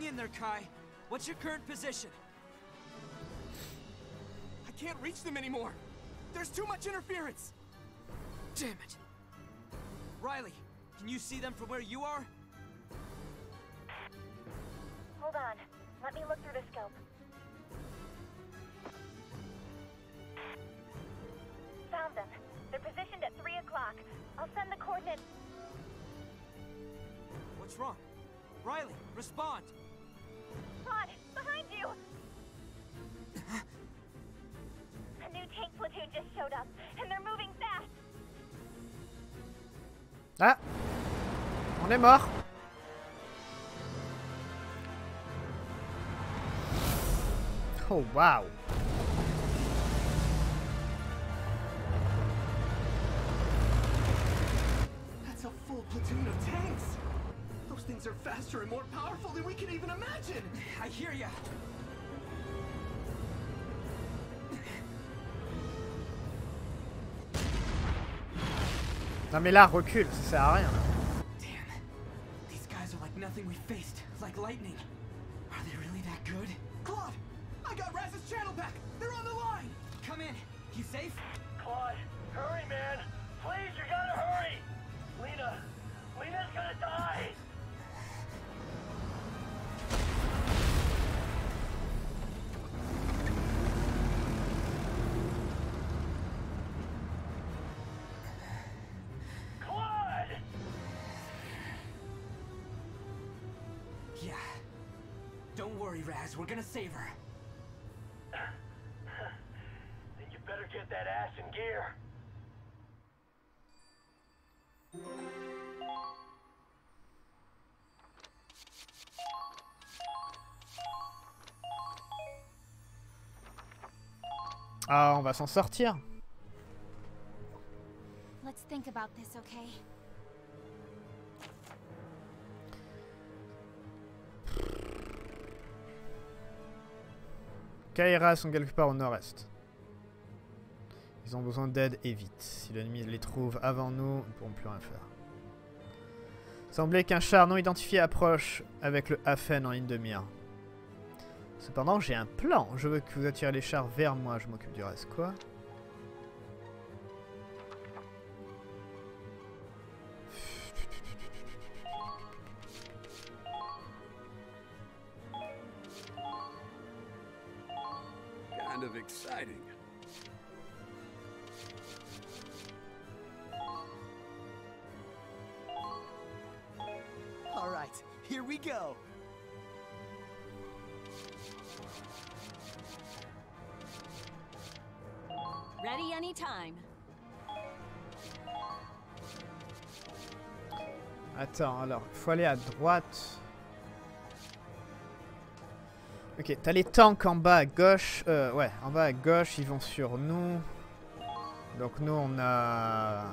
Hang in there, Kai. What's your current position? I can't reach them anymore. There's too much interference. Damn it. Riley, can you see them from where you are? Hold on. Let me look through the scope. Found them. They're positioned at 3 o'clock. I'll send the coordinates. What's wrong? Riley, respond! Rod, behind you! A new tank platoon just showed up, and they're moving fast. Ah On est mort Oh wow things are faster and more powerful than we can even imagine. I hear ya. Non mais là, recule, ça sert à rien. Damn. These guys are like nothing we faced. Like lightning. Are they really that good? Claude, I got Raz's channel back. They're on the line. Come in. You safe? Claude, hurry, man. Please, you gotta hurry. Lena, Lena's gonna die. We're gonna save her. Then you better get that ass in gear. Ah, on va s'en sortir. Let's think about this, okay? Kaira sont quelque part au nord-est. Ils ont besoin d'aide et vite. Si l'ennemi les trouve avant nous, ils ne pourront plus rien faire. Semblait qu'un char non identifié approche avec le Hafen en ligne de mire. Cependant, j'ai un plan. Je veux que vous attirez les chars vers moi. Je m'occupe du reste. Quoi? Faut aller à droite. Ok, t'as les tanks en bas à gauche. Euh, ouais, en bas à gauche, ils vont sur nous. Donc nous, on a...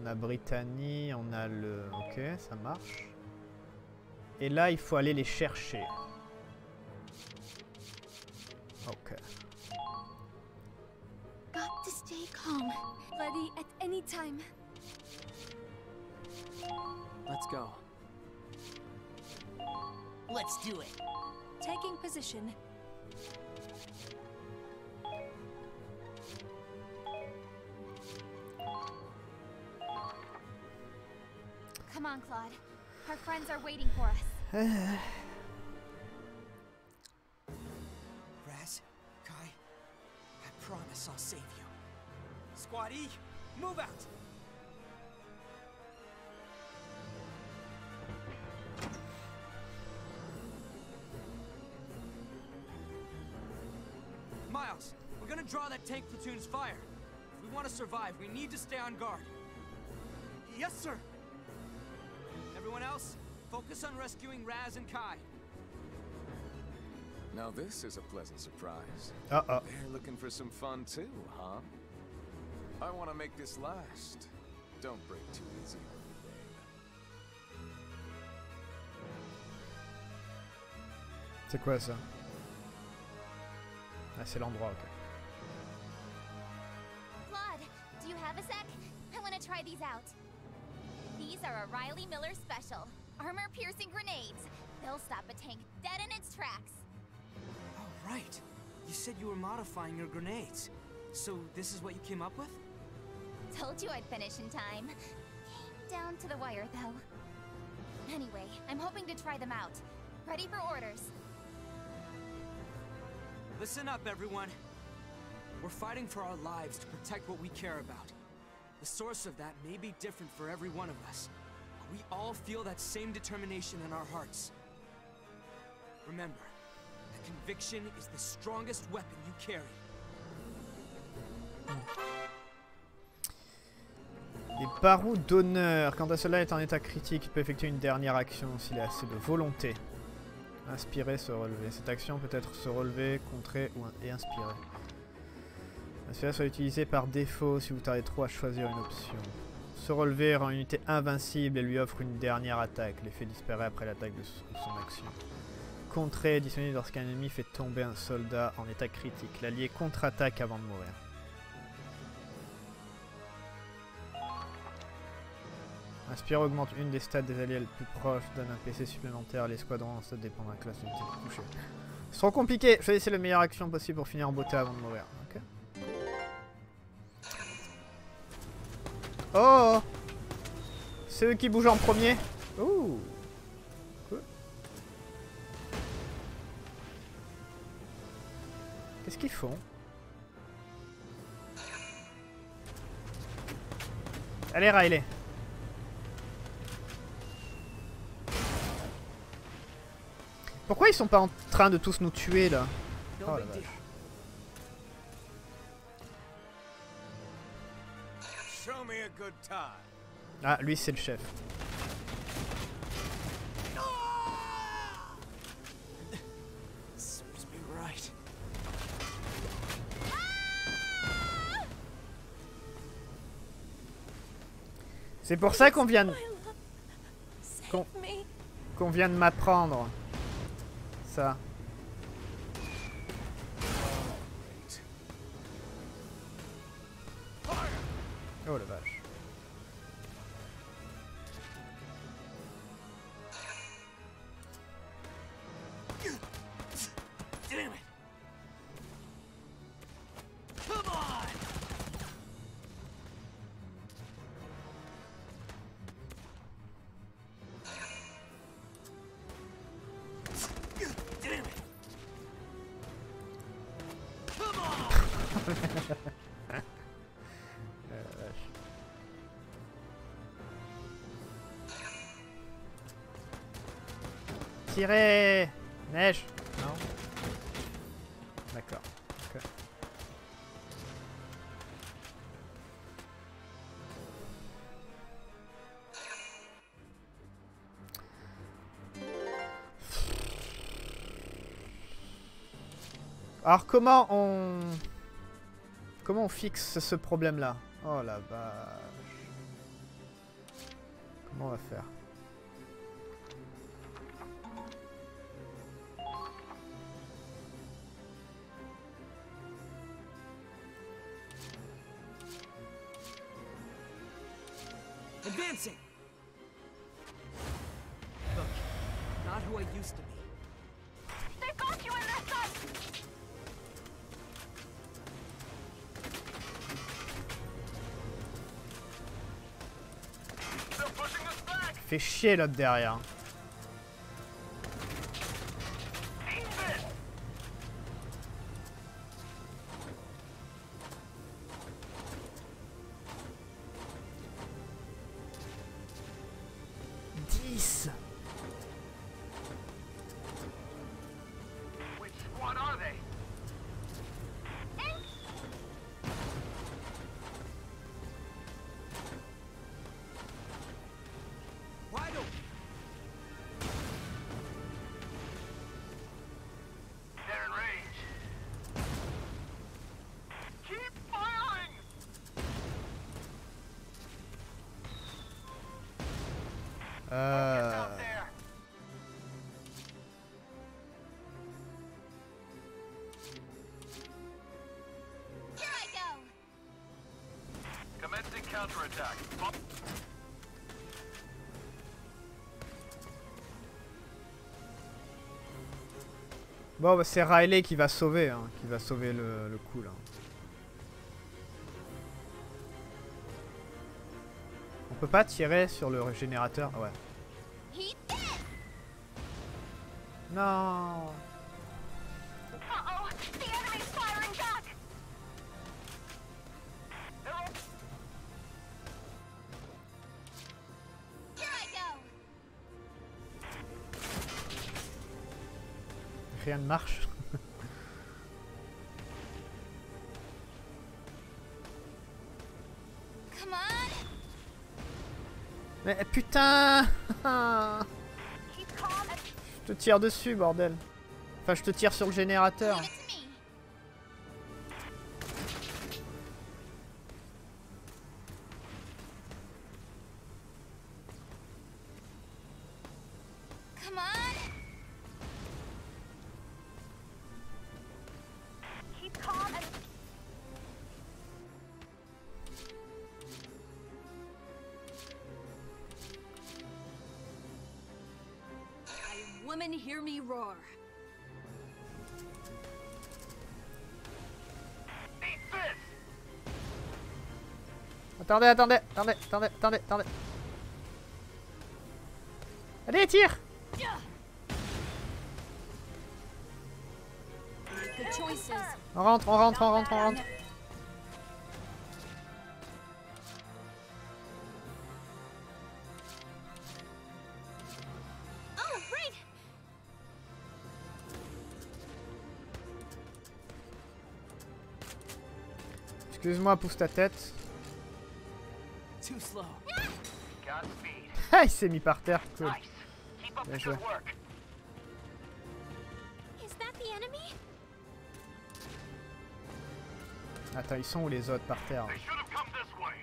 On a Brittany, on a le... Ok, ça marche. Et là, il faut aller les chercher. Stay calm. Ready at any time. Let's go. Let's do it. Taking position. Come on, Claude. Our friends are waiting for us. Raz, Kai, I promise I'll save you. Squad E, move out! Miles, we're gonna draw that tank platoon's fire. If we want to survive, we need to stay on guard. Yes, sir. Everyone else, focus on rescuing Raz and Kai. Now this is a pleasant surprise. Uh-oh. They're looking for some fun too, huh? I want to make this last. Don't break too easy on me, babe. C'est quoi ça Ah, c'est l'endroit, ok. Claude, do you have a sec? I want to try these out. These are a Riley Miller special. Armor-piercing grenades. They'll stop a tank dead in its tracks. Oh, right. You said you were modifying your grenades. So this is what you came up with? Told you I'd finish in time. Came down to the wire, though. Anyway, I'm hoping to try them out. Ready for orders. Listen up, everyone. We're fighting for our lives to protect what we care about. The source of that may be different for every one of us, but we all feel that same determination in our hearts. Remember, that conviction is the strongest weapon you carry. Les d'honneur. Quant à cela est en état critique, il peut effectuer une dernière action s'il a assez de volonté. Inspirer, se relever. Cette action peut être se relever, contrer ou et inspirer. Inspirer soit utilisé par défaut si vous tardez trop à choisir une option. Se relever rend une unité invincible et lui offre une dernière attaque. L'effet disparaît après l'attaque de son action. Contrer est disponible lorsqu'un ennemi fait tomber un soldat en état critique. L'allié contre-attaque avant de mourir. Inspire augmente une des stats des alliés les plus proches, donne un PC supplémentaire. À l'escadron, ça dépend d'un classe d'unité touchée. C'est trop compliqué, choisissez la meilleure action possible pour finir en beauté avant de mourir. ok. Oh C'est eux qui bougent en premier. Ouh. Qu'est-ce qu'ils font? Allez Riley Pourquoi ils sont pas en train de tous nous tuer là Oh, la. Ah, lui c'est le chef. C'est pour ça qu'on vient, de- qu'on vient de m'apprendre. Ça. Oh la vache. Damn Tirez Neige. Non. D'accord. Alors comment on... Comment on fixe ce problème-là? Oh la vache. Comment on va faire? L'autre derrière. Bon, bah, c'est Riley qui va sauver, hein, qui va sauver le, le coup là. On peut pas tirer sur le générateur Ouais. Non Rien ne marche. Mais putain Je te tire dessus, bordel. Enfin, je te tire sur le générateur. Attendez, attendez, attendez, attendez, attendez, attendez. Allez, tire. On rentre, on rentre, on rentre, on rentre. Excuse-moi, pousse ta tête. Ah, il s'est mis par terre. Cool. Nice. Keep up Bien joué. good work. Is that the enemy? Attends, ils sont où les autres par terre? They should have come this way.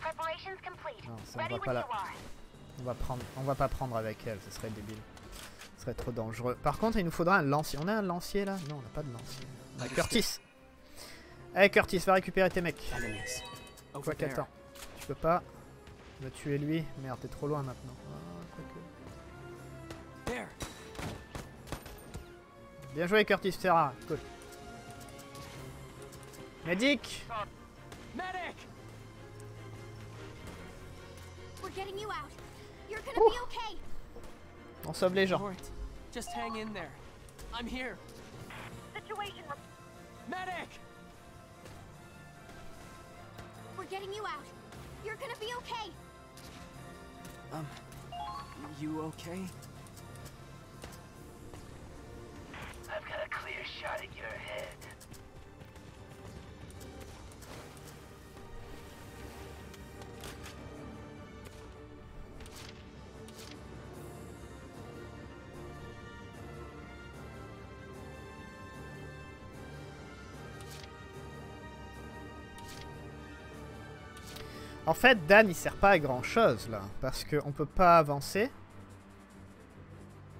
Preparations complete. Non, ça, on va pas la... On va prendre, on va pas prendre avec elle, ce serait débile. Serait trop dangereux. Par contre, il nous faudra un lancier. On a un lancier là? Non, on n'a pas de lancier. On a Curtis. Allez Curtis, va récupérer tes mecs. Quoi qu'attends. Tu peux pas me tuer lui. Merde, t'es trop loin maintenant. Ah. Bien joué Curtis Terra. Cool. Medic. On sauve les gens. Mort, just hang in there. I'm here. Situation. Medic! We're getting you out. You're gonna be okay. Um, you okay? I've got a clear shot En fait, Dan il sert pas à grand chose là. Parce qu'on peut pas avancer.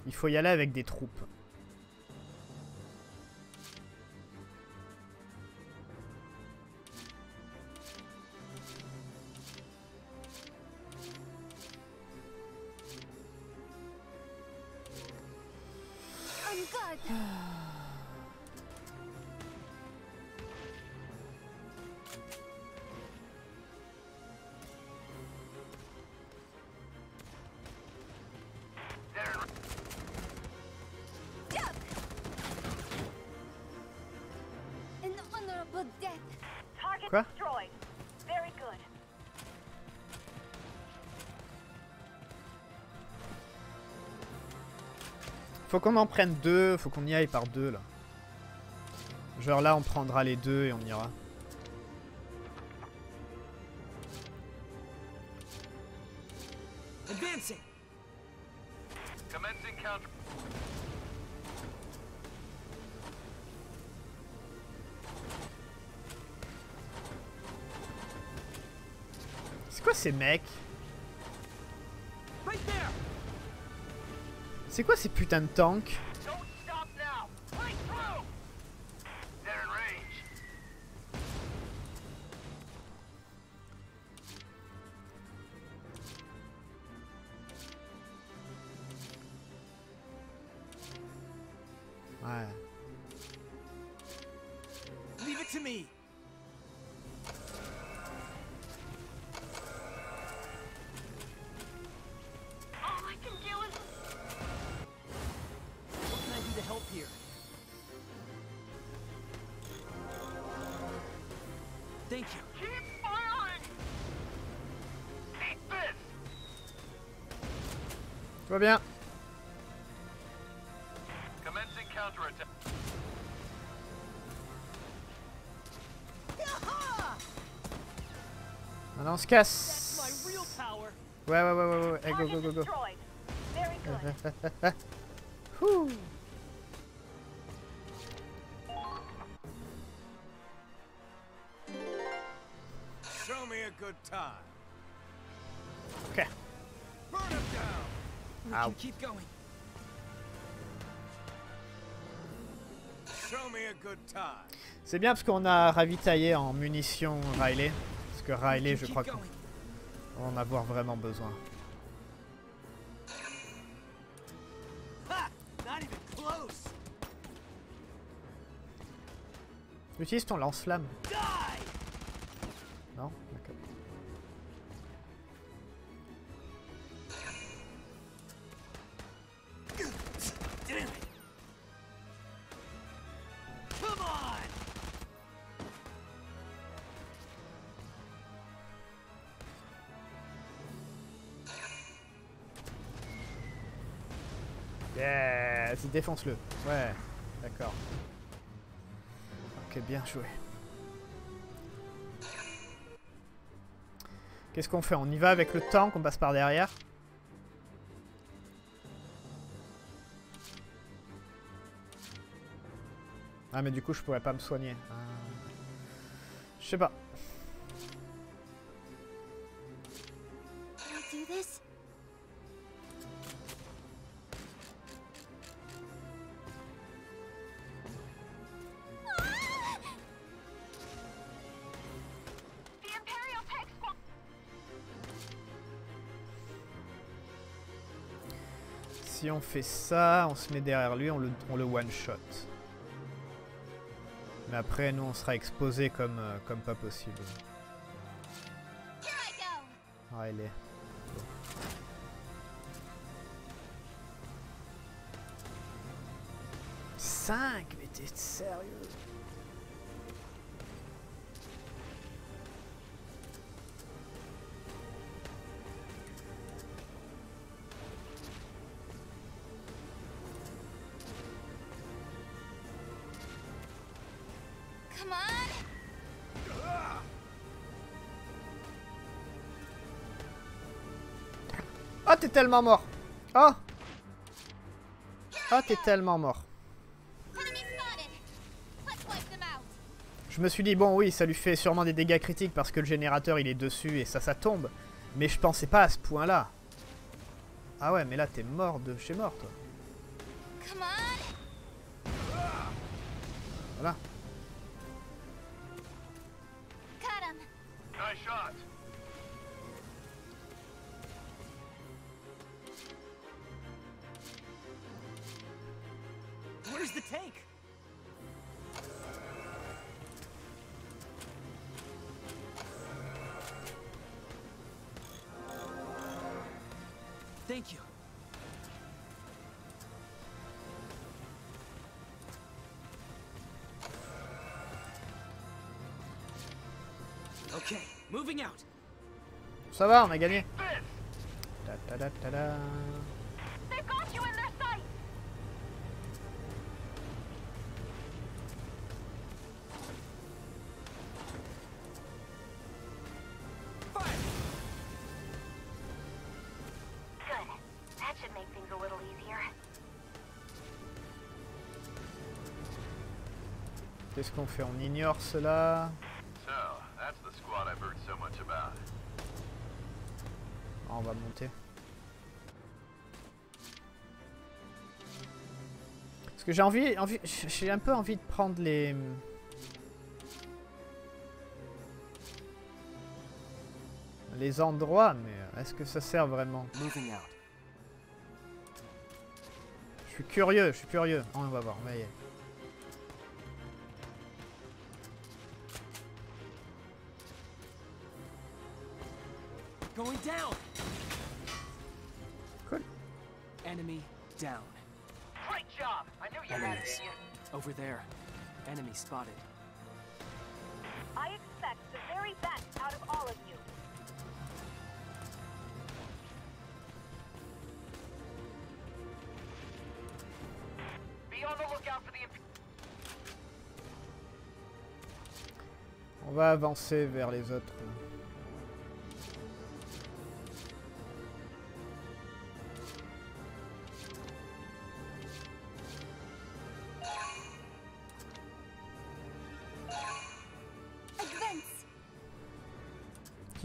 Il faut y aller avec des troupes. Faut qu'on en prenne deux, faut qu'on y aille par deux là. Genre là on prendra les deux et on ira. Advancing! Commencing counter. C'est quoi ces mecs? C'est quoi ces putains de tanks? Va bien. Maintenant on se casse. my. Ouais, ouais, ouais, ouais, ouais. Eh, go, go, go, go. destroyed. Very good. Whew. Show me a good time. Ok. Burn him down. We Ow. can keep going. Show me a good time. C'est bien parce qu'on a ravitaillé en munitions Riley. Parce que Riley, je crois qu'on va en avoir vraiment besoin. Utilise ton lance-flamme. Non? D'accord. Défonce-le. Ouais, d'accord. Ok, bien joué. Qu'est-ce qu'on fait? On y va avec le tank, on passe par derrière? Ah mais du coup je pourrais pas me soigner. Ah. Je sais pas. On fait ça, on se met derrière lui, on le, on le one-shot. Mais après, nous, on sera exposé comme, euh, comme pas possible. Ah, il est. Cinq Mais t'es sérieux? Come on! Ah, t'es tellement mort Oh Ah, t'es tellement mort. Je me suis dit, bon, oui, ça lui fait sûrement des dégâts critiques parce que le générateur, il est dessus et ça, ça tombe. Mais je pensais pas à ce point-là. Ah ouais, mais là, t'es mort de chez mort, toi. Voilà. Ça va, on a gagné. Ta ta ta. Qu'est-ce qu'on fait? On ignore cela. So, that's the squad I've heard so much about. Ah, on va monter. Parce que j'ai envie, envie j'ai un peu envie de prendre les... Les endroits, mais est-ce que ça sert vraiment? Je suis curieux, je suis curieux. Oh, on va voir, on va y aller. Going down. Cool. Enemy down. Great job! I knew you had it Enemies. in you. Over there. Enemy spotted. I expect the very best out of all of you. Be on the lookout for the imp- On va avancer vers les autres.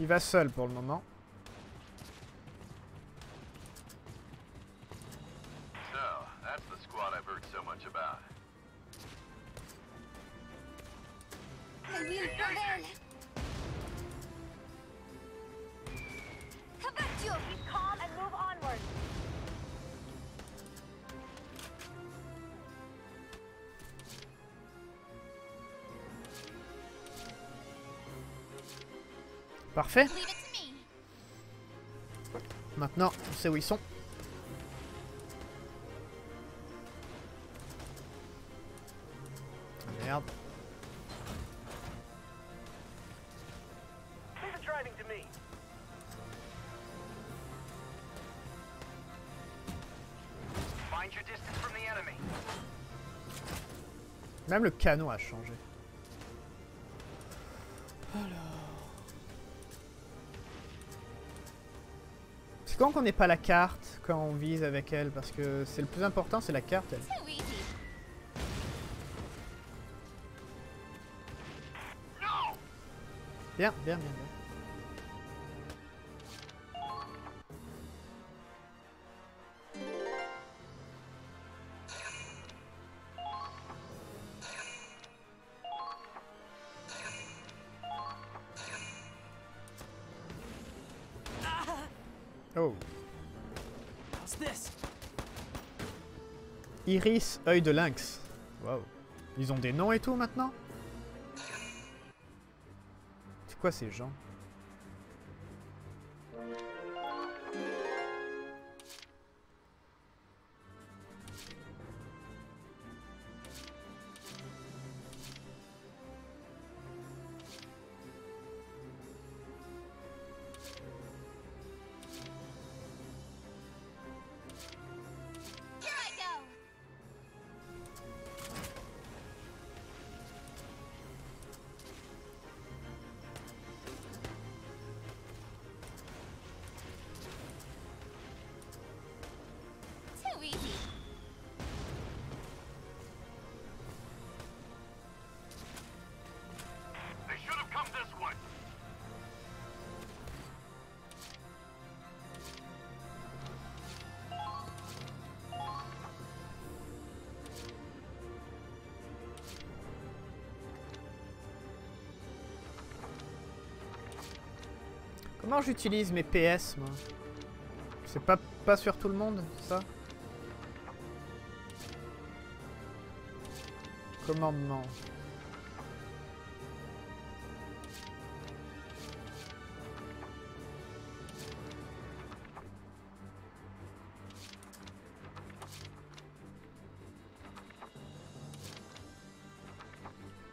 Qui va seul pour le moment. Sait où ils sont. Merde. Même le canon a changé. Qu'on n'est pas la carte quand on vise avec elle parce que c'est le plus important c'est la carte bien. Iris, œil de lynx. Waouh. Ils ont des noms et tout maintenant? C'est quoi ces gens? Comment j'utilise mes PS moi? C'est pas, pas sur tout le monde ça? Commandement.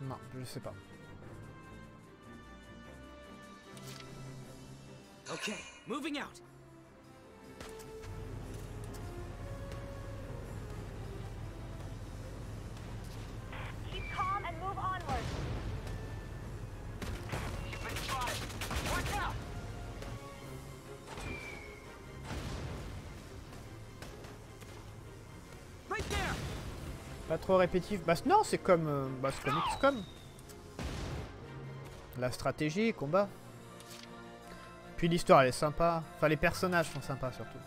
Non, je sais pas. Okay, moving out. Keep calm and move onward. You've been spotted. Watch out! Right there! Pas trop répétitif. Bah non, c'est comme, euh, bah, c'est comme XCOM. La stratégie, combat. Puis l'histoire, elle est sympa. Enfin, les personnages sont sympas surtout.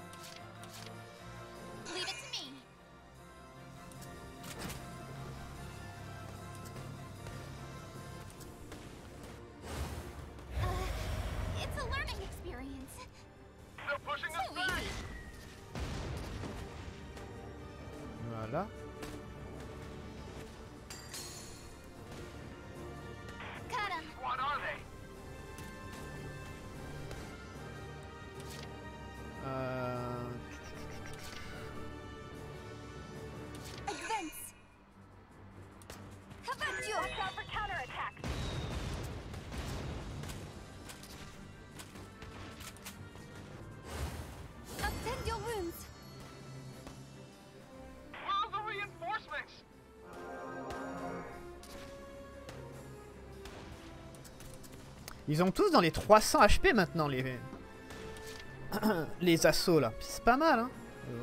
Ils ont tous dans les 300 HP maintenant, les... les assauts, là. C'est pas mal, hein.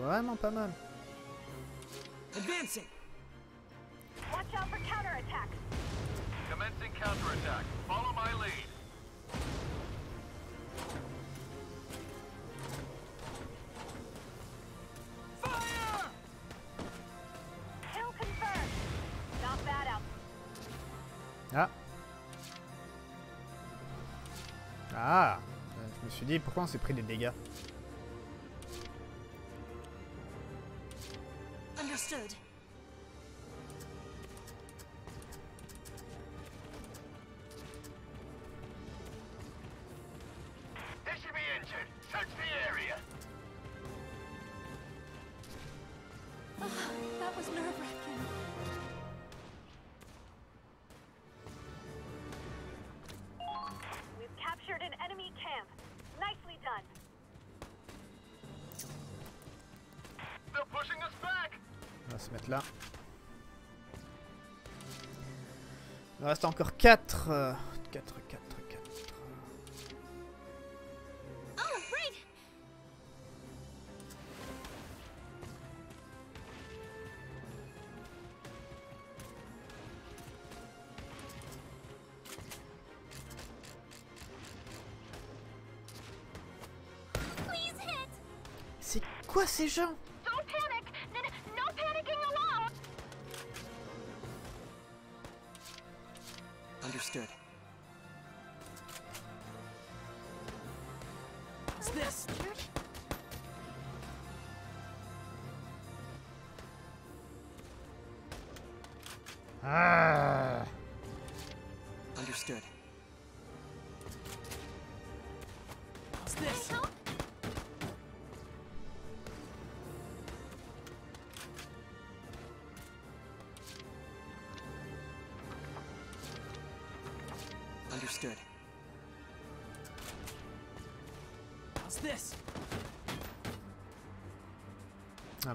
Vraiment pas mal. Advancing! Watch out for counterattacks. Commencing counterattack. Follow my lead. Fire! Kill confirmed. Not bad out. Ah. Ah. Je me suis dit, pourquoi on s'est pris des dégâts? Reste encore 4. 4, 4, 4. Oh, right. Please hit. C'est quoi ces gens?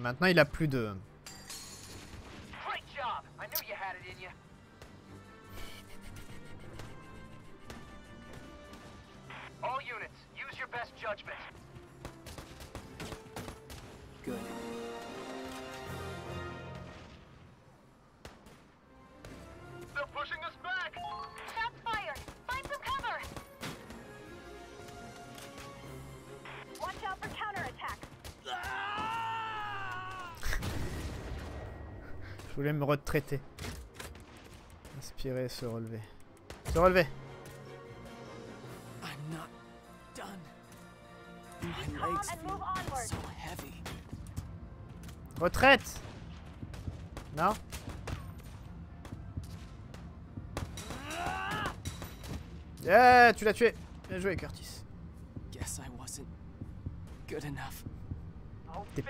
Maintenant, il a plus de... Great job. I Je voulais me retraiter. Inspirer, se relever. Se relever I'm not done. Keep My calm legs and move feel onward. so heavy. Retraite Non? Yeah, tu l'as tué Bien joué, Curtis. Guess I wasn't good enough. I'll T'es-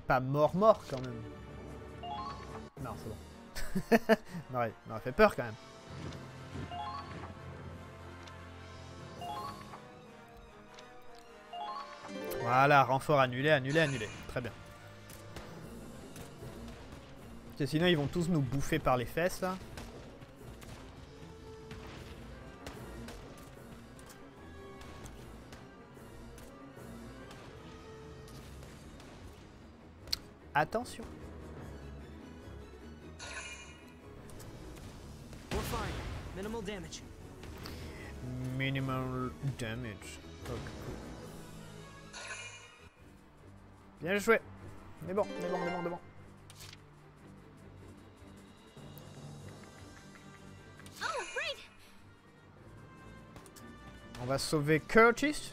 pas mort-mort quand même. Non, c'est bon. m'aurait fait peur quand même. Voilà, renfort annulé, annulé, annulé. Très bien. Parce que sinon ils vont tous nous bouffer par les fesses là. Attention. minimal damage. Minimal damage. Bien joué. Mais bon, mais bon, mais bon, mais bon. On va sauver Curtis.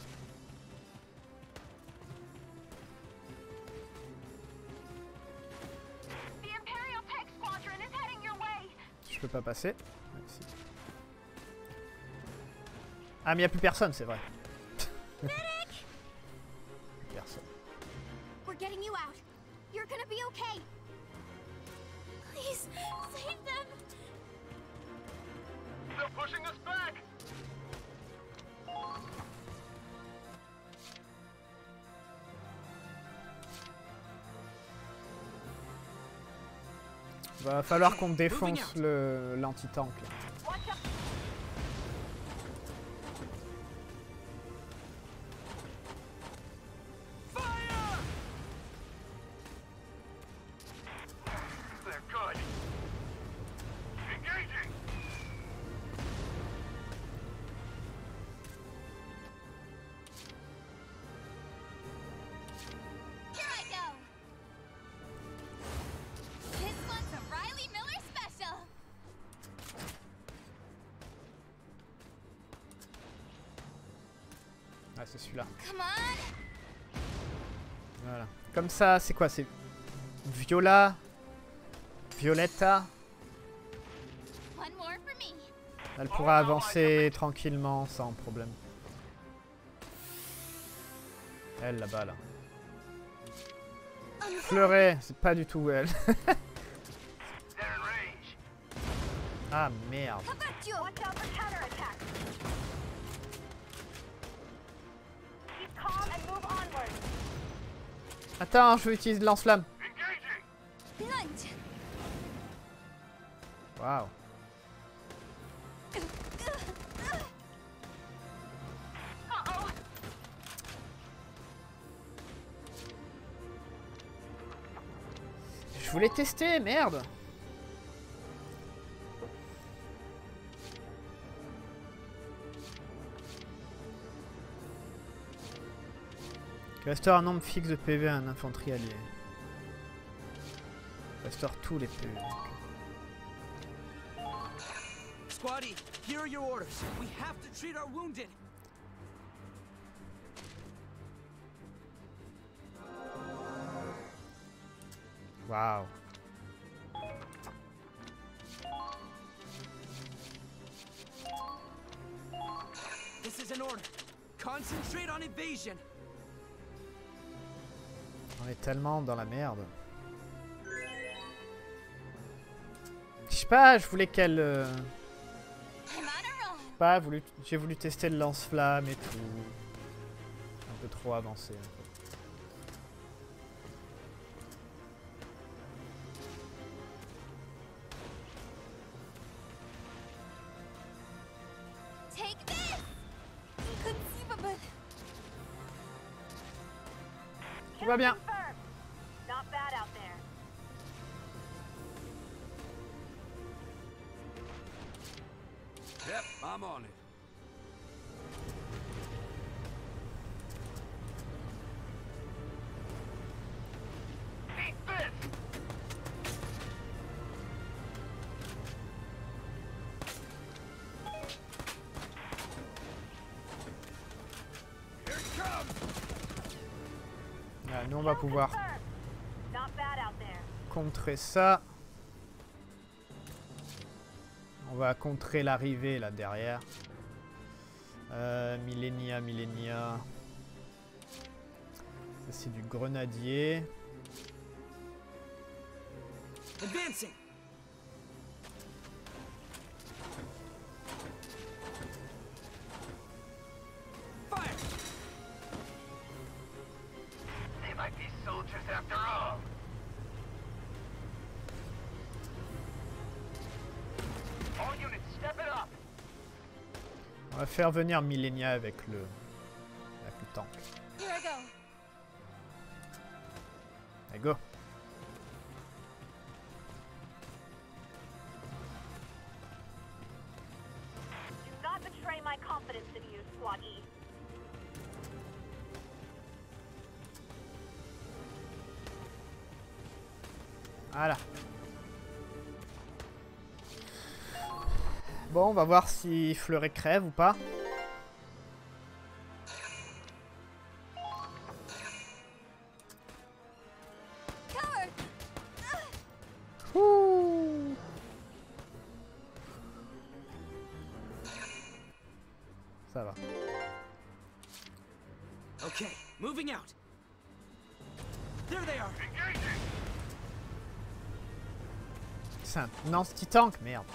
Je peux pas passer. Merci. Ah, mais y a plus personne, c'est vrai. Plus personne. We're getting you out. You're gonna be okay. Please, save them. They're pushing us back! Va falloir qu'on défonce le l'anti-tank. Ça, c'est quoi C'est Viola Violetta? Elle pourra avancer tranquillement, sans problème. Elle, là-bas, là. Fleuret, c'est pas du tout elle. Ah, merde. Attends, je vais utiliser lance-flamme. Waouh. Je voulais tester, merde. Restaure un nombre fixe de PV à un infanterie allié. Restaure tous les PV. Squatty, here are your orders. We have to treat our wounded. Waouh. This is an order. Concentrate on evasion. On est tellement dans la merde. Je sais pas, je voulais qu'elle... euh, pas j'ai voulu tester le lance-flamme et tout. Un peu trop avancé. en va pouvoir contrer ça. On va contrer l'arrivée là derrière. Euh, Millenia, Millenia. C'est du grenadier. Advancing. Faire venir Millenia avec le, va voir si Fleuret crève ou pas. Ouh. Ça va. Ok, moving out. There they are. C'est un... Non, ce petit tank, merde.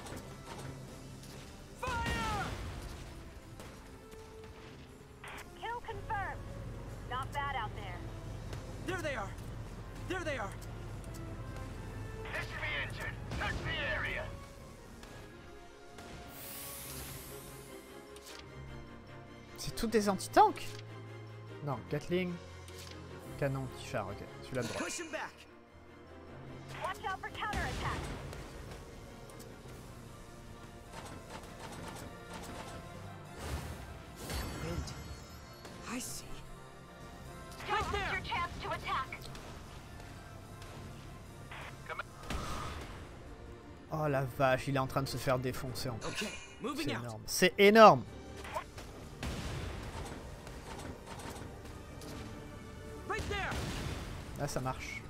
des anti-tanks Non, Gatling. Canon, petit ok. Celui-là de droite. Oh la vache, il est en train de se faire défoncer en plus. C'est énorme. C'est énorme Ça marche.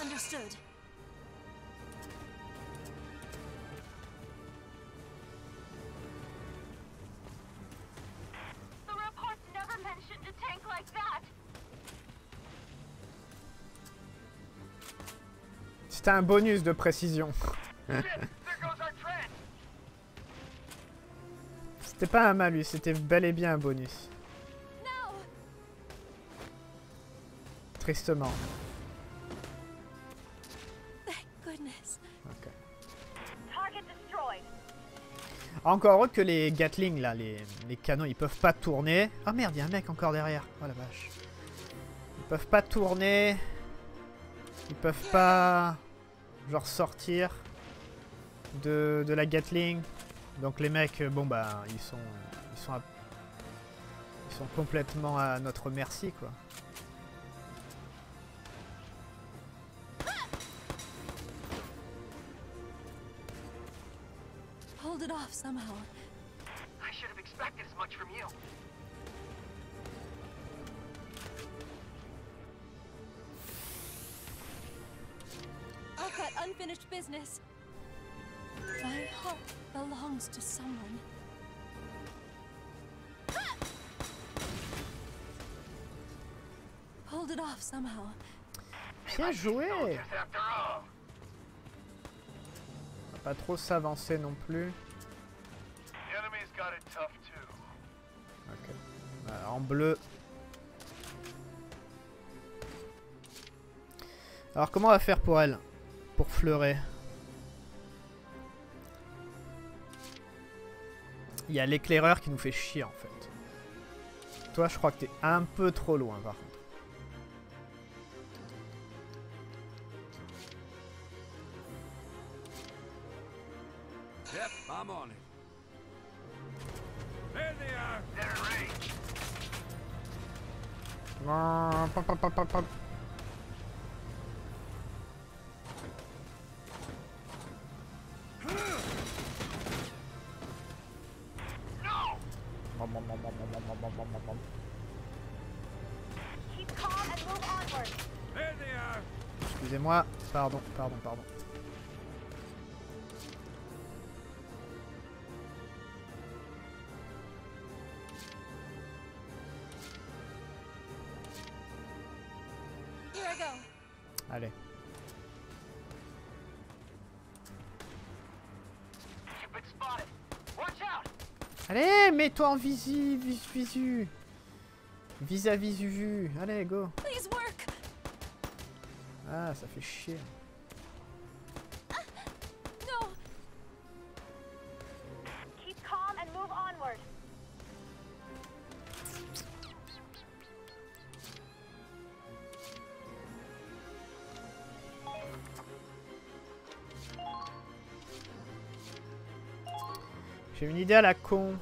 Understood. C'était un bonus de précision. C'était pas un malus, c'était bel et bien un bonus. Tristement. Encore heureux que les Gatling, là, les, les canons, ils peuvent pas tourner. Oh merde, il y a un mec encore derrière. Oh la vache. Ils peuvent pas tourner. Ils peuvent pas, genre, sortir de, de la Gatling. Donc les mecs, euh, bon bah, ils sont, ils sont, à- ils sont complètement à notre merci, quoi. Hold it off somehow. I should have expected as much from you. I've got unfinished business. My heart belongs to someone. Hold it off somehow. Bien joué. On va Pas trop s'avancer non plus. En bleu. Alors comment on va faire pour elle? Pour fleurer Il y a l'éclaireur qui nous fait chier en fait. Toi je crois que t'es un peu trop loin par contre. Yep, I'm on it. There they are. They're Pardon, pardon. Allez. Allez, mets-toi en visi, vis, visu. Vis-à-vis -vis, Allez, go. Ah, ça fait chier. J'ai une idée à la con.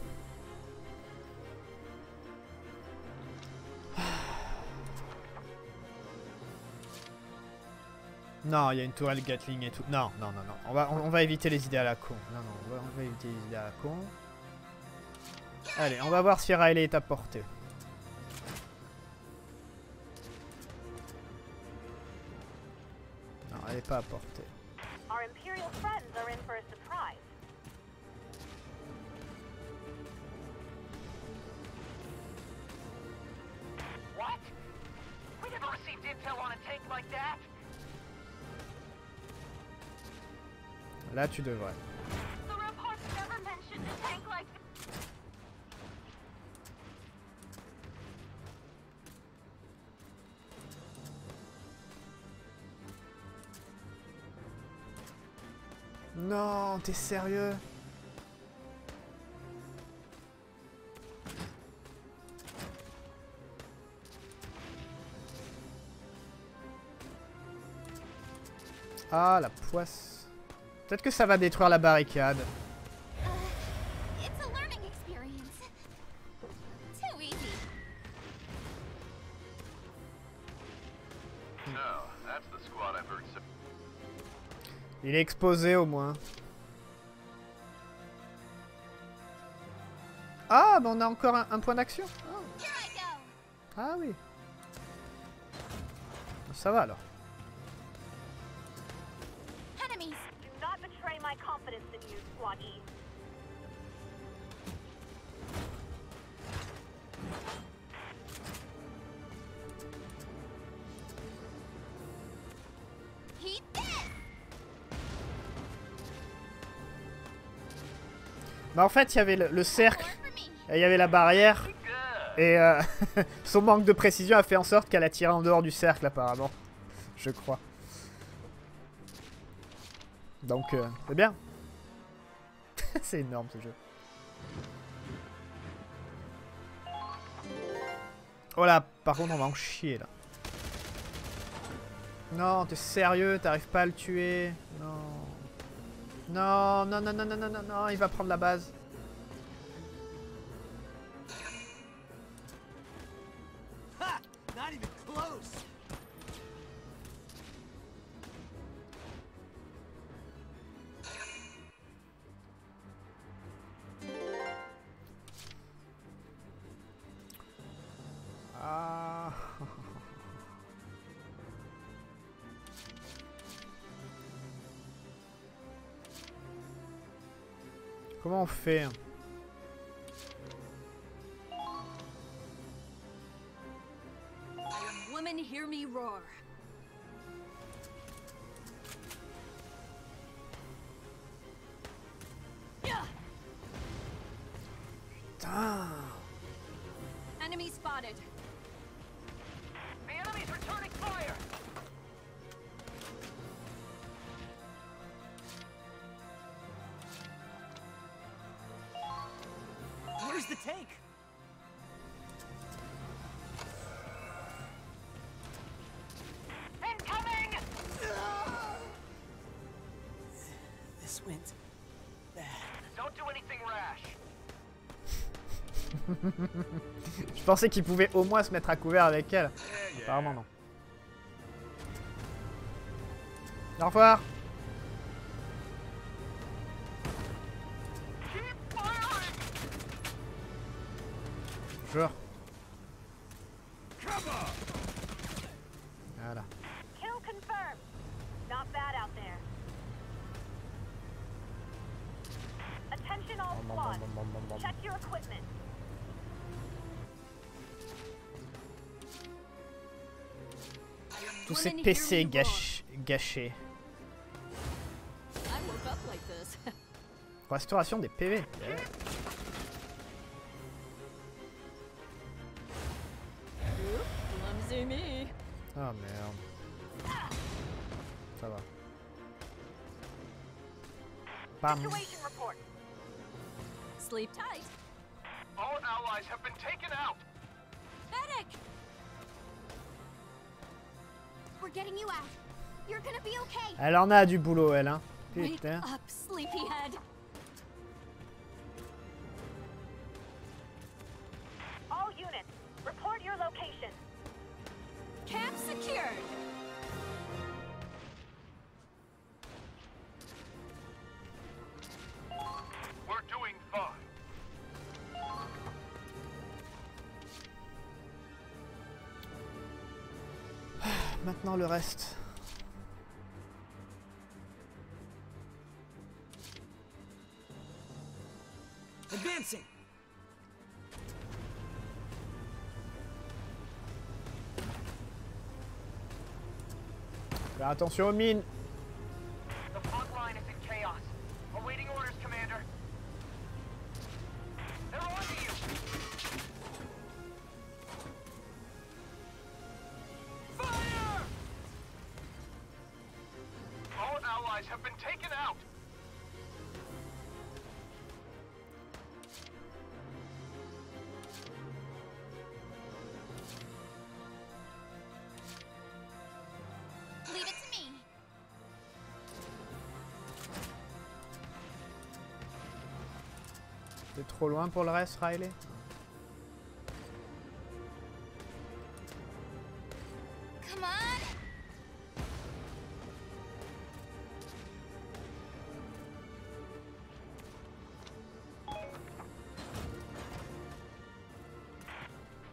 Non, il y a une tourelle Gatling et tout. Non, non, non, non. On va, on, va éviter les idées à la con. Non, non, on va, on va éviter les idées à la con. Allez, on va voir si Riley est à portée. Non, elle est pas à portée. Là, tu devrais. Non, t'es sérieux? Ah, la poisse. Peut-être que ça va détruire la barricade. Il est exposé au moins. Ah, bah on a encore un, un point d'action. Go. Ah oui. Ça va alors. En fait, il y avait le, le cercle, et il y avait la barrière, et euh, son manque de précision a fait en sorte qu'elle a tiré en dehors du cercle apparemment. Je crois. Donc, euh, c'est bien. c'est énorme ce jeu. Oh là, par contre on va en chier là. Non, t'es sérieux, t'arrives pas à le tuer. Non. Non, non, non, non, non, non, non, non, il va prendre la base. Ha! Not even close! Comment on fait Where's the tank? Incoming! This went bad. Don't do anything rash. Je pensais qu'il pouvait au moins se mettre à couvert avec elle. Apparemment non. Au revoir. Your equipment. Tous ces PC gâch- gâchés. Restauration des PV. Ah merde. Ça va. Bam. Situation report. Sleep tight. All allies have been taken out. Medic! We're getting you out. You're gonna be okay. Elle en a du boulot, elle, hein. Wake Putain. up, sleepyhead. Reste. Advancing! Faire attention aux mines. Trop loin pour le reste, Riley Come on.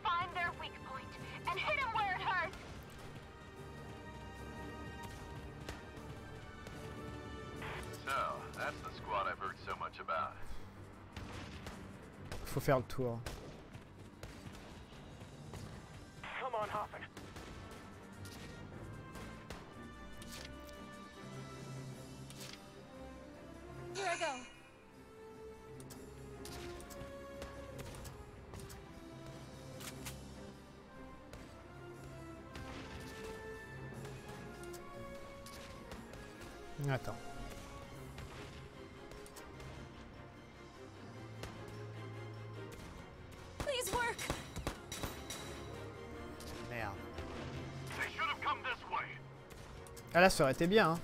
Find their weak point and hit them where it hurts. So, that's the squad I've heard so much about. Faut faire le tour. Ah là, ça aurait été bien. Hein.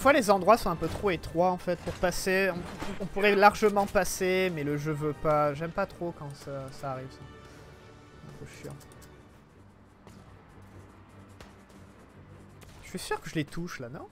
Fois, les endroits sont un peu trop étroits en fait pour passer. On, pourrait largement passer, mais le jeu veut pas. J'aime pas trop quand ça, arrive. ça. Je suis sûr que je les touche là, non?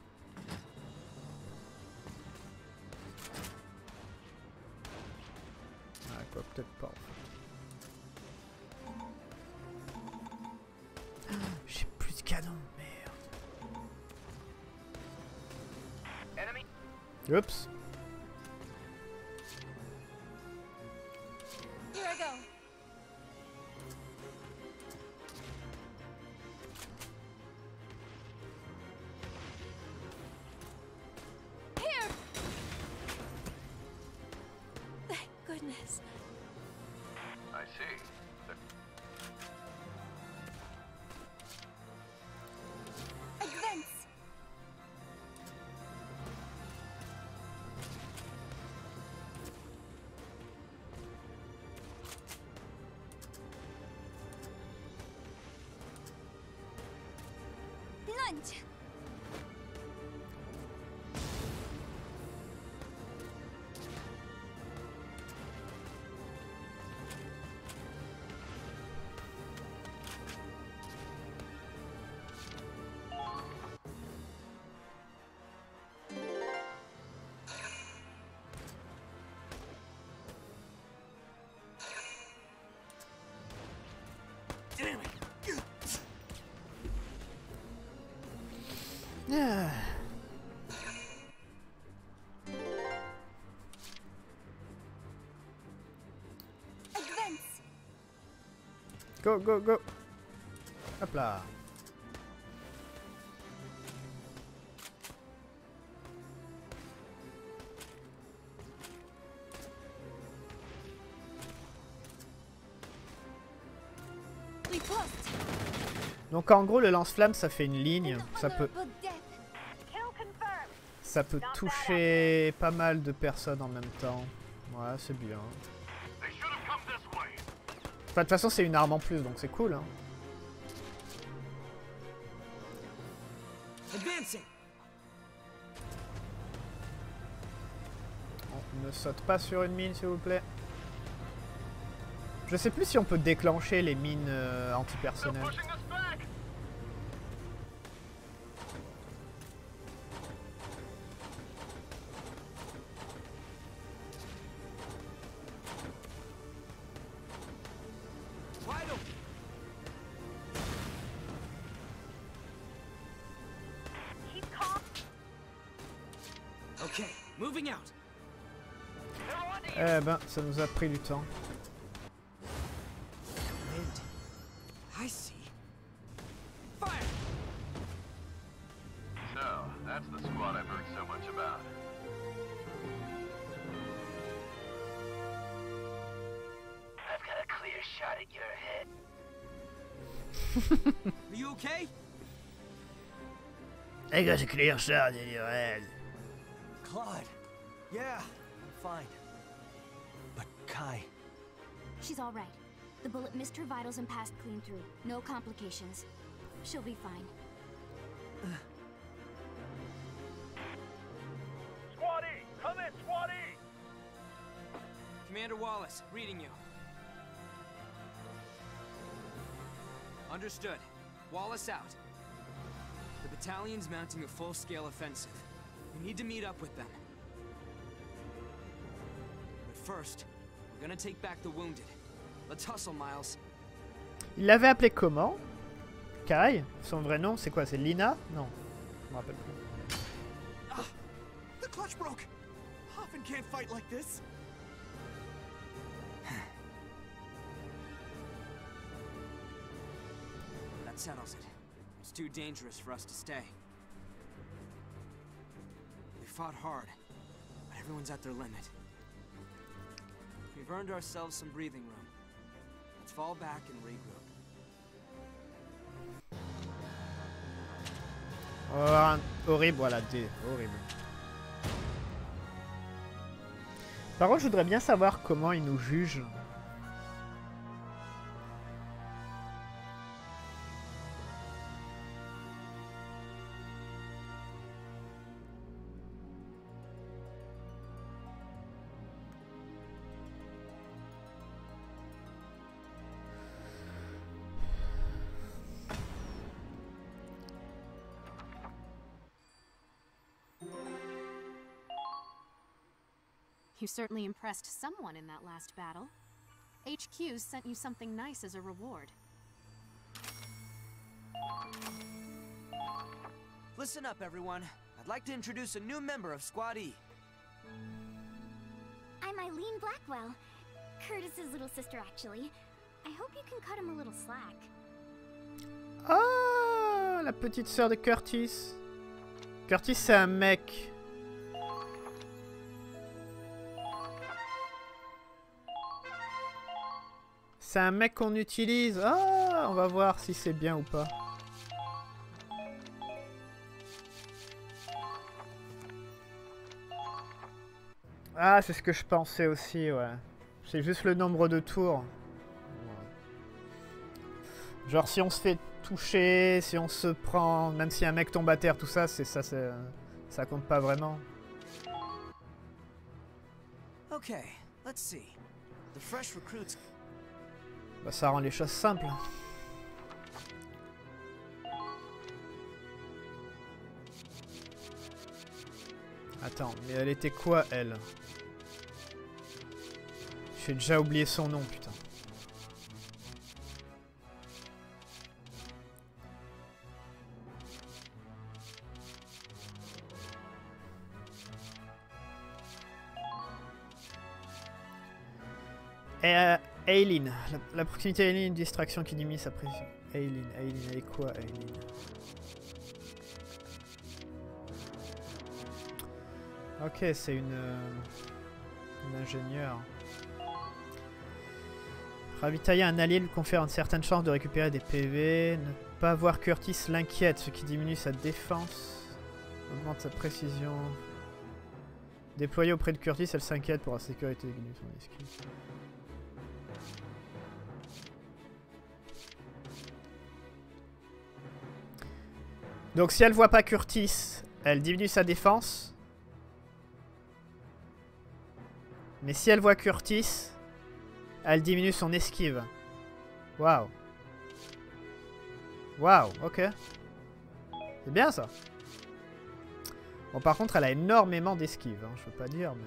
Goodness. I see. The Advance. Lunge. Ah. Advance. Go, go, go. Hop Donc en gros, le lance-flamme, ça fait une ligne. Ça peut, ça peut toucher pas mal de personnes en même temps. Ouais, c'est bien. Enfin, de toute façon, c'est une arme en plus, donc c'est cool. Hein. On ne saute pas sur une mine, s'il vous plaît. Je sais plus si on peut déclencher les mines euh, antipersonnelles. Eh ben, ça nous a pris du temps. Wind. I see. Fire! So, that's the squad I've heard so much about. I've got a clear shot at your head. Are you okay? I got a clear shot in your head. Missed her vitals and passed clean through. No complications. She'll be fine. Squad E! Come in, Squad E! Commander Wallace, reading you. Understood. Wallace out. The battalion's mounting a full-scale offensive. We need to meet up with them. But first, we're gonna take back the wounded. Let's hustle, Miles. Il l'avait appelé comment? Kai? Son vrai nom, c'est quoi? C'est Lina? Non, je me rappelle plus. The clutch broke! Hoffman can't fight like this! That settles it. It's too dangerous for us to stay. We fought hard, but everyone's at their limit. We've earned ourselves some breathing room. Fall back and regroup. Un horrible, voilà, des horrible. Par contre, je voudrais bien savoir comment ils nous jugent. You certainly impressed someone in that last battle. HQ sent you something nice as a reward. Listen up, everyone. I'd like to introduce a new member of Squad E. I'm Eileen Blackwell. Curtis's little sister, actually. I hope you can cut him a little slack. Oh, la petite sœur de Curtis. Curtis, c'est un mec. C'est un mec qu'on utilise. Ah, on va voir si c'est bien ou pas. Ah, c'est ce que je pensais aussi, ouais. C'est juste le nombre de tours. Genre si on se fait toucher, si on se prend, même si un mec tombe à terre, tout ça, c'est ça, ça compte pas vraiment. Okay, let's see. The fresh recruits. Bah, ça rend les choses simples. Attends, mais elle était quoi, elle? J'ai déjà oublié son nom, putain. Euh, Aileen. La, proximité d'Aileen est une distraction qui diminue sa pression. Aileen, Aileen, elle est quoi, Aileen? Ok, c'est une, euh, une ingénieure. Ravitailler un allié lui confère une certaine chance de récupérer des PV. Ne pas voir Curtis l'inquiète, ce qui diminue sa défense. Augmente sa précision. Déployée auprès de Curtis, elle s'inquiète pour la sécurité de son. Donc si elle voit pas Curtis, elle diminue sa défense. Mais si elle voit Curtis, elle diminue son esquive. Waouh. Waouh, ok. C'est bien ça. Bon par contre elle a énormément d'esquive, hein, je veux pas dire, mais...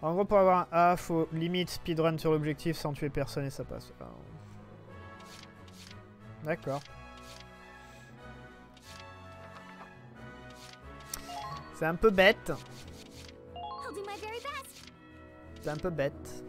En gros pour avoir un A, faut limite speedrun sur l'objectif sans tuer personne et ça passe. Ah. D'accord. C'est un peu bête. C'est un peu bête.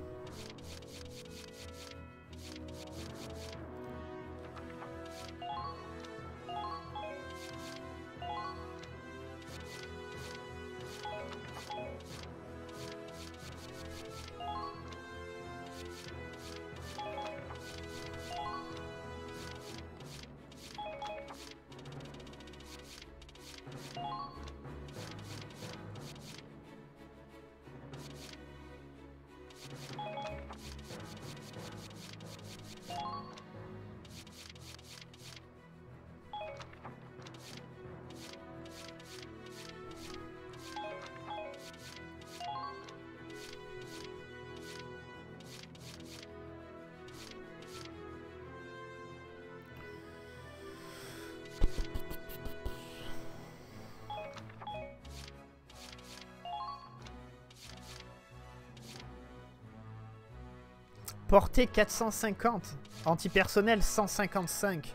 Portée 450. Antipersonnel 155.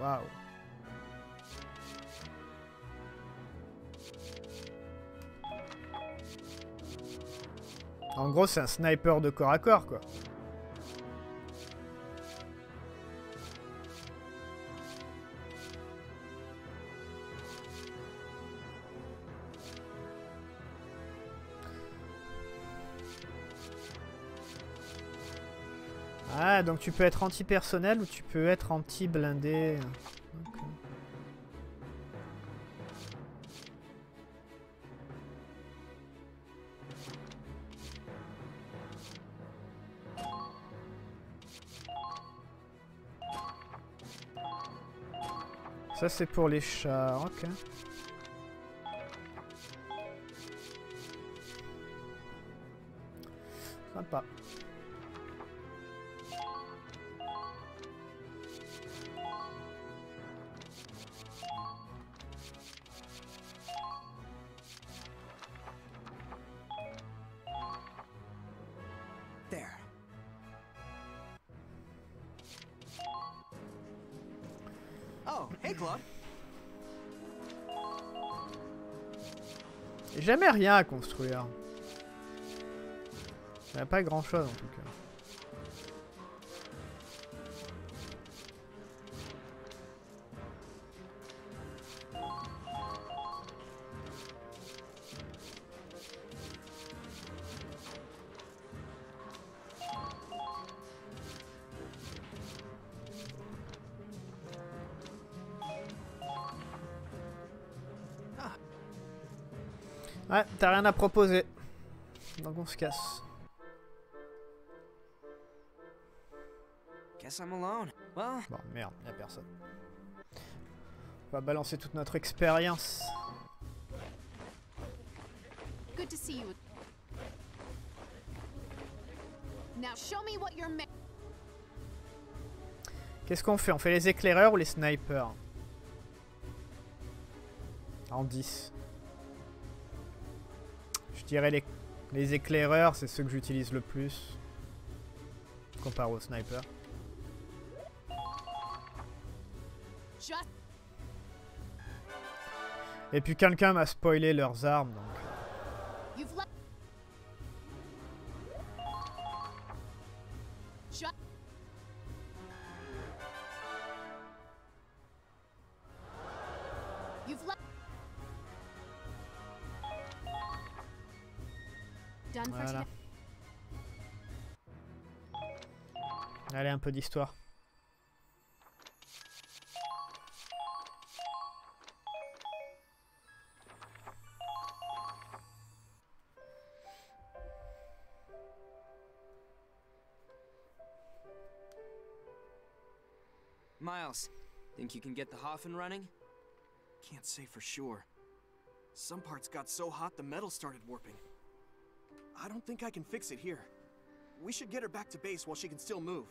Waouh. En gros, c'est un sniper de corps à corps, quoi. Tu peux être anti-personnel ou tu peux être anti-blindé. Ok. Ça c'est pour les chats, ok. Jamais rien à construire. Il n'y a pas grand chose en tout cas. Ouais, t'as rien à proposer. Donc on se casse. Guess I'm alone. Well, Bon, merde, y'a personne. On va balancer toute notre expérience. Good to see you. Now show me what you're Qu'est-ce qu'on fait? On fait les éclaireurs ou les snipers? En 10. Dirais les, les éclaireurs, c'est ceux que j'utilise le plus. Comparé aux snipers. Just Et puis quelqu'un m'a spoilé leurs armes, donc... peu d'histoire. Miles, think you can get the Hoffen running? Can't say for sure. Some parts got so hot the metal started warping. I don't think I can fix it here. We should get her back to base while she can still move.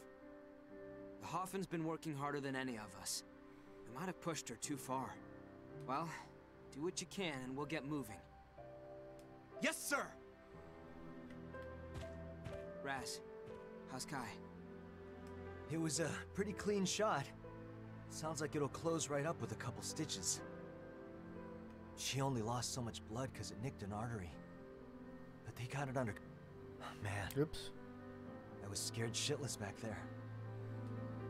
The Hoffen's been working harder than any of us. I might have pushed her too far. Well, do what you can and we'll get moving. Yes, sir! Raz, how's Kai? It was a pretty clean shot. Sounds like it'll close right up with a couple stitches. She only lost so much blood because it nicked an artery. But they got it under. Man. Oops. I was scared shitless back there.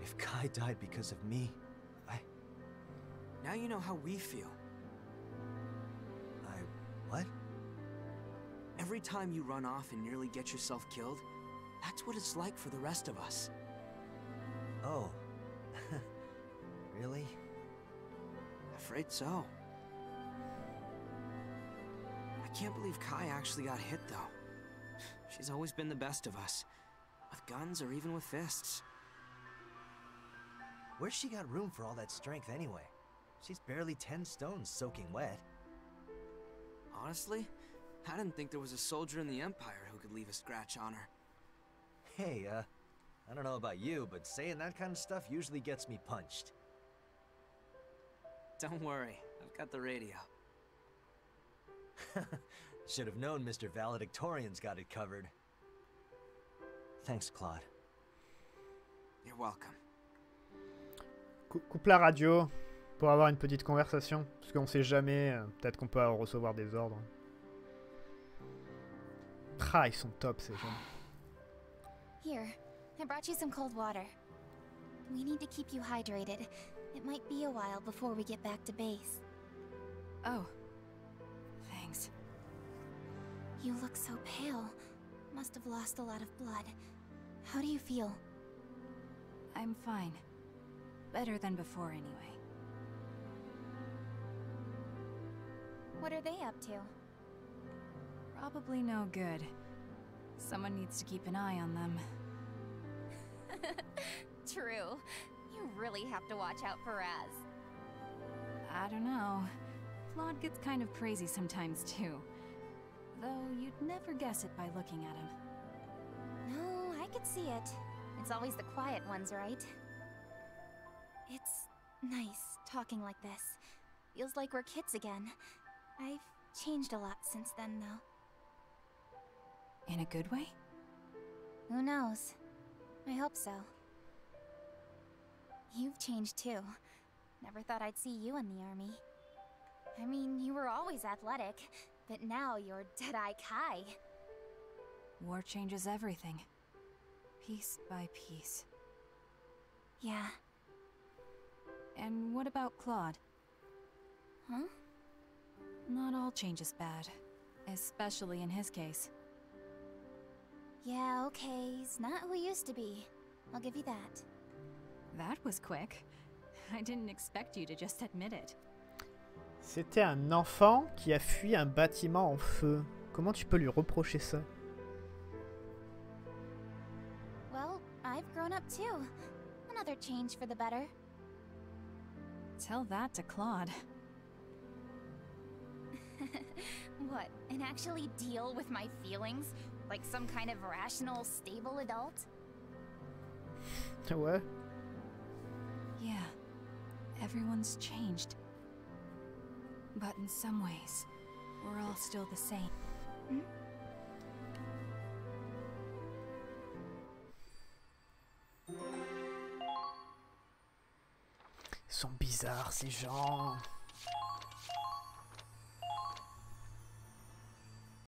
If Kai died because of me, I. Now you know how we feel. I. What? Every time you run off and nearly get yourself killed, that's what it's like for the rest of us. Oh. really? Afraid so. I can't believe Kai actually got hit, though. She's always been the best of us. With guns or even with fists. Where's she got room for all that strength anyway? She's barely 10 stones soaking wet. Honestly, I didn't think there was a soldier in the Empire who could leave a scratch on her. Hey, uh, I don't know about you, but saying that kind of stuff usually gets me punched. Don't worry, I've got the radio. Should have known Mr. Valedictorian's got it covered. Thanks, Claude. You're welcome. Cou- coupe la radio pour avoir une petite conversation. Parce qu'on sait jamais, euh, peut-être qu'on peut recevoir des ordres. Ah, ils sont top ces gens. Here, I brought you some cold water. We need to keep you hydrated. It might be a while before we get back to base. Oh. Thanks. You look so pale. Must have lost a lot of blood. How do you feel? I'm fine. Better than before, anyway. What are they up to? Probably no good. Someone needs to keep an eye on them. True. You really have to watch out for Raz. I don't know. Claude gets kind of crazy sometimes, too. Though you'd never guess it by looking at him. No, I could see it. It's always the quiet ones, right? Nice talking like this. Feels like we're kids again. I've changed a lot since then, though. In a good way? Who knows? I hope so. You've changed too. Never thought I'd see you in the army. I mean, you were always athletic, but now you're Deadeye Kai. War changes everything. Piece by piece. Yeah. And what about Claude? Huh? Not all change is bad. Especially in his case. Yeah, okay, he's not who he used to be. I'll give you that. That was quick. I didn't expect you to just admit it. C'était un enfant qui a fui un bâtiment en feu. Comment tu peux lui reprocher ça Well, I've grown up too. Another change for the better. Tell that to Claude. what, and actually deal with my feelings? Like some kind of rational, stable adult? Ouais. Yeah. Everyone's changed. But in some ways, we're all still the same. Hmm? Bizarres ces gens.